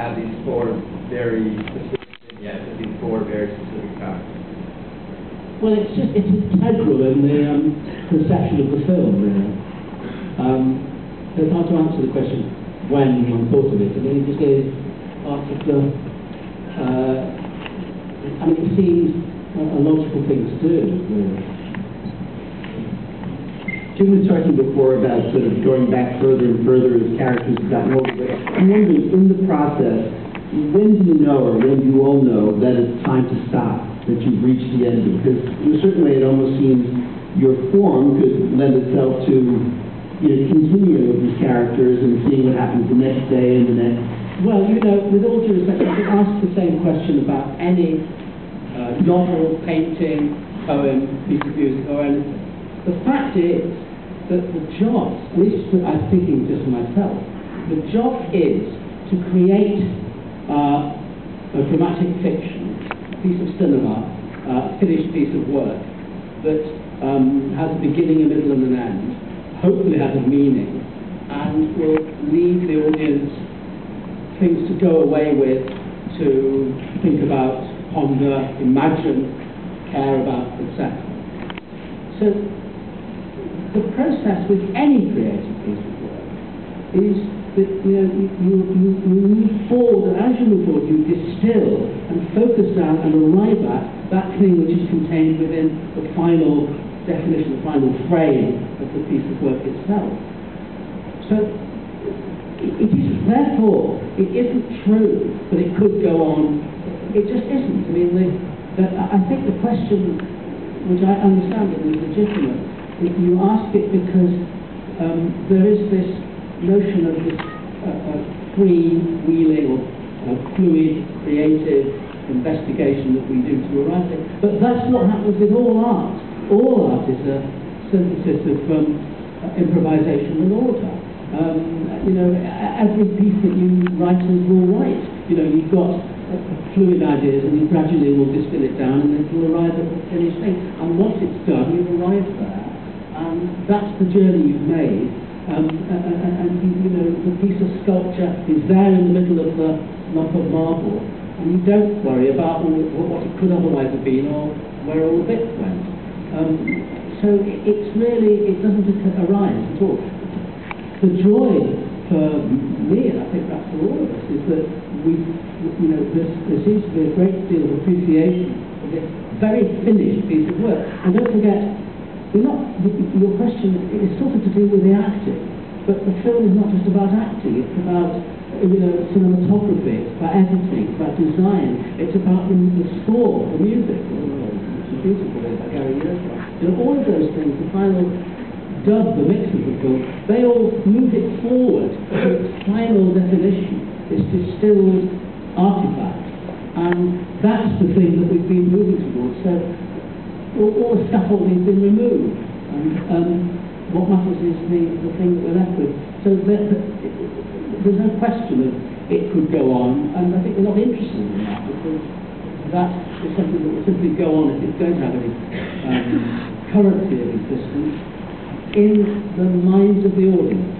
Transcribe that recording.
have these four very specific vignettes these four very specific? Well, it's just it's integral in the um, conception of the film, really. Um, it's hard to answer the question when one thought of it. I mean, it just is part of the. Uh, I mean, it seems a logical thing to do, really. Jim was talking before about sort of going back further and further as characters have gotten older, but I'm wondering, in the process, when do you know, or when do you all know, that it's time to stop, that you've reached the end? Because in a certain way, it almost seems your form could lend itself to, you know, continuing with these characters and seeing what happens the next day and the next. Well, you know, with all due respect, I could ask the same question about any uh, novel, painting, poem, piece of music, or anything. The fact is that the job, is I'm speaking just for myself, the job is to create uh, a dramatic fiction, a piece of cinema, uh, a finished piece of work that um, has a beginning, a middle, and an end, hopefully has a meaning, and will leave the audience things to go away with, to think about, ponder, imagine, care about, etc. So the process with any creative piece of work is that you know you, you, you, move forward, and as you move forward, you distill and focus down and arrive at that thing which is contained within the final definition, the final frame of the piece of work itself. So it is therefore it isn't true that it could go on. It just isn't. I mean, the, the, I think the question, which I understand is legitimate, you ask it because um, there is this notion of this uh, uh, free-wheeling or uh, fluid, creative investigation that we do to arrive there. But that's what happens with all art. All art is a synthesis of um, uh, improvisation and order. Um, you know, every piece that you writers will write, you know, you've got uh, fluid ideas and you gradually will distill it down and then you'll arrive at the finished thing. And once it's done, you've arrived there. And that's the journey you've made. Um, and, and, you, know, the piece of sculpture is there in the middle of the lump of marble, and you don't worry about all, what it could otherwise have been or where all the bits went. Um, so it, it's really, it doesn't arise at all. The joy for me, and I think that's for all of us, is that we, you know, there seems to be a great deal of appreciation for this very finished piece of work. And don't forget, not, your question is sort of to do with the acting, but the film is not just about acting, it's about, you know, cinematography, it's about editing, it's about design, it's about the, the score, the music, oh, which is beautiful, all of those things, the final dub, the mix of the film, they all move it forward to its final definition, its distilled artifact. And that's the thing that we've been moving towards. So all, all the scaffolding has been removed. And um, what matters is the, the thing that we're left with. So there, there- there's no question that it could go on, and I think we're not interested in that because that is something that will simply go on if it's going to have any um, currency of existence in the minds of the audience.